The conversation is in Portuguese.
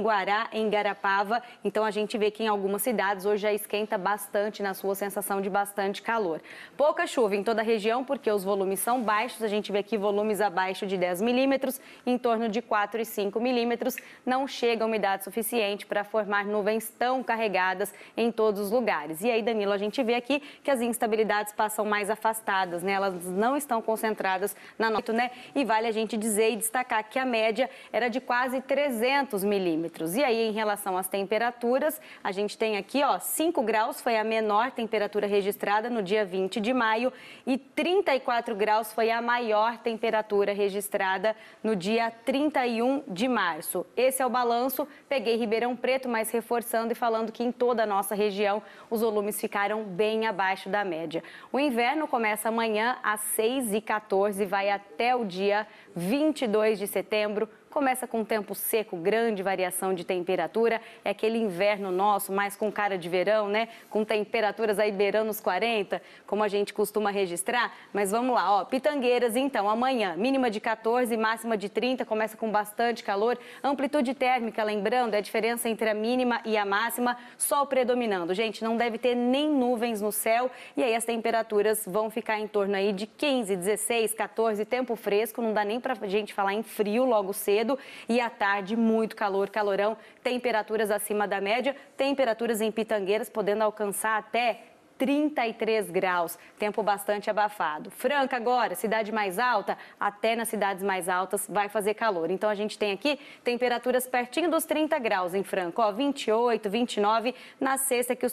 Guará, em Garapava. Então a gente vê que em algumas cidades hoje já esquenta bastante na sua sensação de bastante calor. Pouca chuva em toda a região porque os volumes são baixos. A gente vê aqui volumes abaixo de 10 milímetros, em torno de 4 e 5 milímetros. Não chega umidade suficiente para formar nuvens tão carregadas em todos os lugares. E aí, Danilo, a gente vê aqui que as instabilidades passam mais afastadas, né? Elas não estão concentradas na noite, né? E vale a gente dizer e destacar que a média era de quase 300 milímetros. E aí, em relação às temperaturas, a gente tem aqui, ó, 5 graus foi a menor temperatura registrada no dia 20 de maio e 34 graus foi a maior temperatura registrada no dia 31 de março. Esse é o balanço. Peguei Ribeirão Preto, mas reforçando e falando que em toda a nossa região os volumes ficaram bem abaixo da média. O inverno começa amanhã às 6h14 e vai até o dia 22 de setembro. Começa com tempo seco, grande variação de temperatura. É aquele inverno nosso, mais com cara de verão, né? Com temperaturas aí beirando os 40, como a gente costuma registrar. Mas vamos lá, ó. Pitangueiras, então, amanhã, mínima de 14, máxima de 30, começa com bastante calor. Amplitude térmica, lembrando, é a diferença entre a mínima e a máxima, sol predominando. Gente, não deve ter nem nuvens no céu. E aí as temperaturas vão ficar em torno aí de 15, 16, 14, tempo fresco. Não dá nem pra gente falar em frio logo cedo cedo e à tarde muito calor, calorão, temperaturas acima da média, temperaturas em Pitangueiras podendo alcançar até 33 graus, tempo bastante abafado. Franca agora, cidade mais alta, até nas cidades mais altas vai fazer calor. Então a gente tem aqui temperaturas pertinho dos 30 graus em Franca, ó, 28, 29, na sexta que os